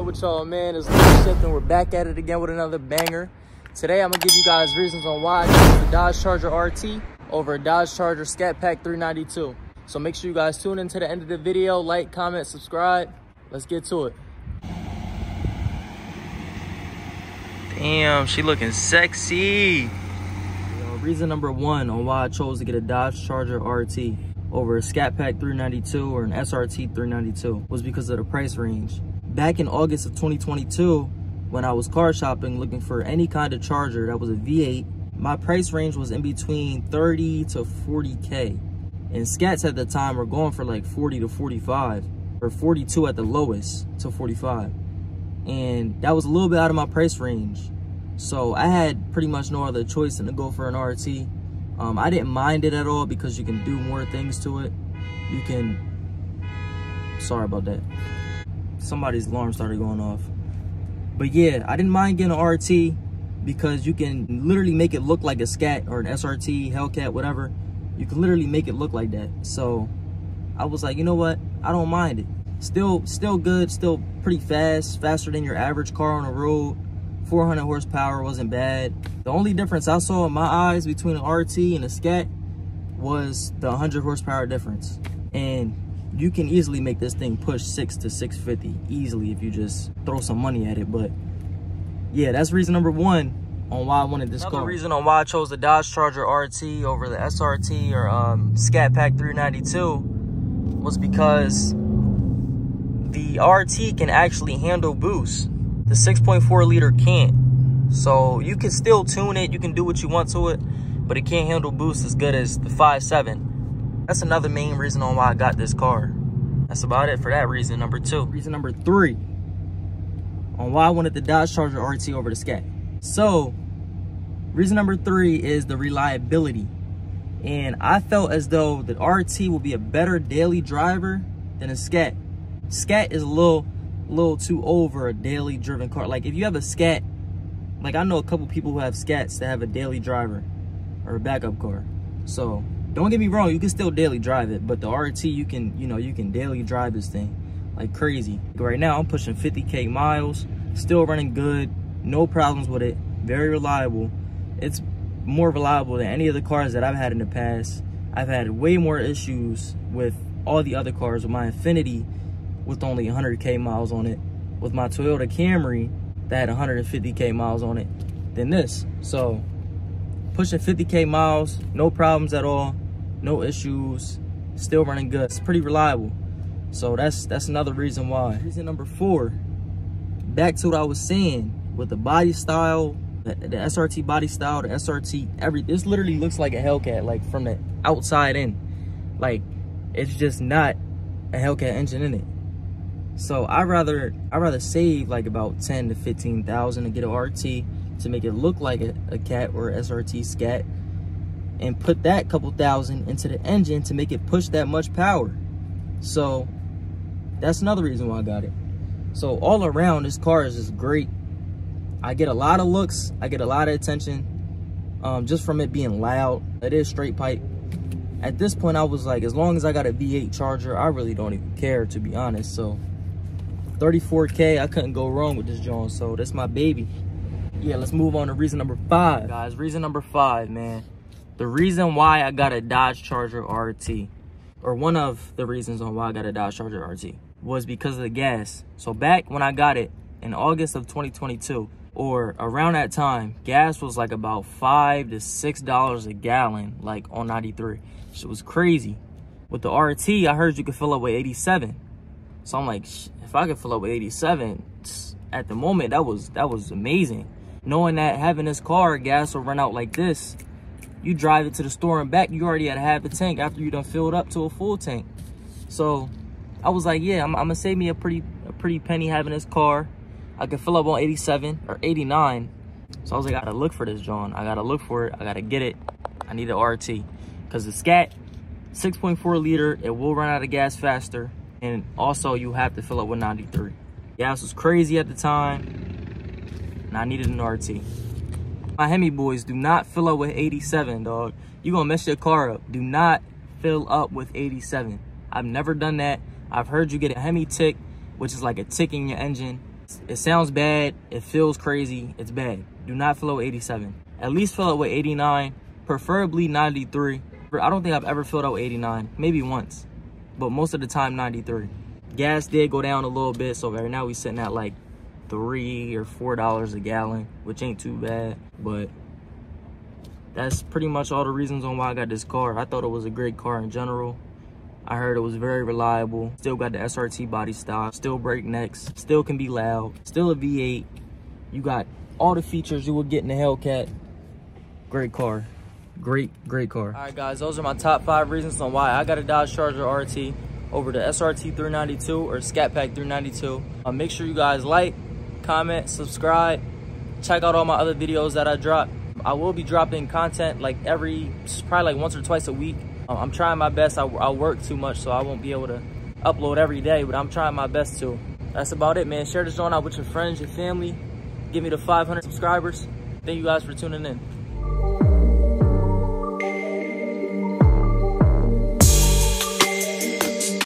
with y'all, man? It's Shift, and we're back at it again with another banger. Today, I'm gonna give you guys reasons on why I chose the Dodge Charger RT over a Dodge Charger Scat Pack 392. So make sure you guys tune in to the end of the video, like, comment, subscribe. Let's get to it. Damn, she looking sexy. Reason number one on why I chose to get a Dodge Charger RT over a Scat Pack 392 or an SRT 392 was because of the price range. Back in August of 2022, when I was car shopping looking for any kind of charger that was a V8, my price range was in between 30 to 40K. And Scats at the time were going for like 40 to 45 or 42 at the lowest to 45. And that was a little bit out of my price range. So I had pretty much no other choice than to go for an RT um, I didn't mind it at all because you can do more things to it. You can, sorry about that. Somebody's alarm started going off. But yeah, I didn't mind getting an RT because you can literally make it look like a SCAT or an SRT, Hellcat, whatever. You can literally make it look like that. So I was like, you know what? I don't mind it. Still, still good, still pretty fast, faster than your average car on the road. 400 horsepower wasn't bad. The only difference I saw in my eyes between an RT and a Scat was the 100 horsepower difference. And you can easily make this thing push 6 to 650 easily if you just throw some money at it. But yeah, that's reason number one on why I wanted this Another car. reason on why I chose the Dodge Charger RT over the SRT or um, Scat Pack 392 was because the RT can actually handle boost. The 6.4 liter can't. So you can still tune it. You can do what you want to it. But it can't handle boost as good as the 5.7. That's another main reason on why I got this car. That's about it for that reason. Number two. Reason number three on why I wanted the Dodge Charger RT over the Scat. So, reason number three is the reliability. And I felt as though the RT will be a better daily driver than a Scat. Scat is a little little too over a daily driven car. Like if you have a scat, like I know a couple people who have scats that have a daily driver or a backup car. So don't get me wrong, you can still daily drive it, but the RT you can, you know, you can daily drive this thing like crazy. Right now I'm pushing 50K miles, still running good, no problems with it, very reliable. It's more reliable than any of the cars that I've had in the past. I've had way more issues with all the other cars with my Infiniti with only 100K miles on it with my Toyota Camry that had 150K miles on it than this. So pushing 50K miles, no problems at all, no mm-hmm. issues, still running good. It's pretty reliable. So that's that's another reason why. Reason number four, back to what I was saying with the body style, the, the SRT body style, the SRT, every, this literally looks like a Hellcat, like from the outside in. Like, it's just not a Hellcat engine in it. So I rather I rather save like about 10 to 15,000 to get an RT to make it look like a, a cat or SRT scat and put that couple thousand into the engine to make it push that much power. So that's another reason why I got it. So all around this car is just great. I get a lot of looks, I get a lot of attention um, just from it being loud. It is straight pipe. At this point, I was like, as long as I got a V8 charger, I really don't even care, to be honest. So 34K, I couldn't go wrong with this John, so that's my baby. Yeah, let's move on to reason number five. Guys, reason number five, man. The reason why I got a Dodge Charger RT, or one of the reasons on why I got a Dodge Charger RT, was because of the gas. So back when I got it in August of 2022, or around that time, gas was like about five to six dollars a gallon, like on 93. It was crazy. With the RT, I heard you could fill up with 87. So I'm like, if I could fill up with 87 at the moment, that was that was amazing. Knowing that having this car, gas will run out like this, you drive it to the store and back, you already had half a tank after you done filled up to a full tank. So I was like, yeah, I'm, I'm gonna save me a pretty a pretty penny having this car. I could fill up on 87 or 89. So I was like, I gotta look for this, John. I gotta look for it. I gotta get it. I need an RT. Because the Scat, 6.4 liter, it will run out of gas faster. And also you have to fill up with 93. Gas was crazy at the time. And I needed an RT. My Hemi boys, do not fill up with 87, dog. you gonna mess your car up. Do not fill up with 87. I've never done that. I've heard you get a Hemi tick, which is like a tick in your engine. It sounds bad. It feels crazy. It's bad. Do not fill out 87. At least fill up with 89, preferably 93. I don't think I've ever filled out 89, maybe once, but most of the time 93. Gas did go down a little bit, so right now we sitting at like three or four dollars a gallon, which ain't too bad, but that's pretty much all the reasons on why I got this car. I thought it was a great car in general. I heard it was very reliable. Still got the SRT body style. Still break necks, Still can be loud. Still a V8. You got all the features you would get in a Hellcat. Great car. Great, great car. All right, guys. Those are my top five reasons on why I got a Dodge Charger RT over the SRT 392 or Scat Pack 392. Uh, make sure you guys like, comment, subscribe. Check out all my other videos that I drop. I will be dropping content like every, probably like once or twice a week. Um, I'm trying my best. I, I work too much, so I won't be able to upload every day, but I'm trying my best to. That's about it, man. Share this joint out with your friends, your family. Give me the 500 subscribers. Thank you guys for tuning in.